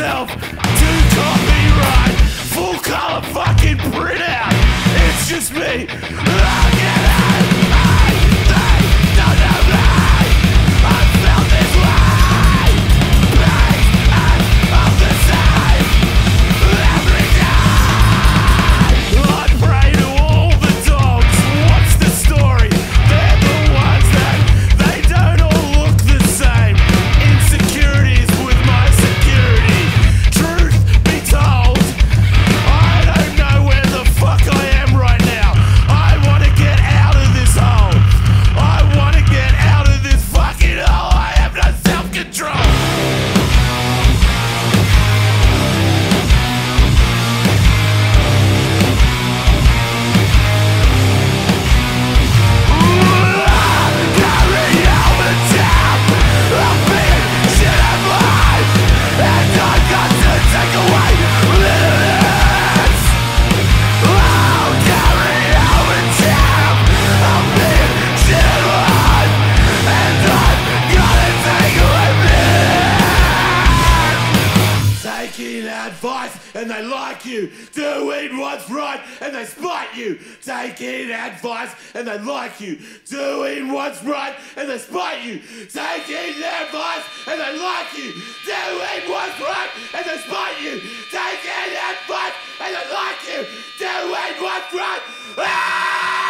myself to copyright full color fucking printout. It's just me. Look advice and they like you. Do in what's right and they spite you. Take in advice and they like you. Do in what's right and they spite you. Take in advice and they like you. Do in what's right and they spite you. Take in advice and they like you. Do in what's right. Ah!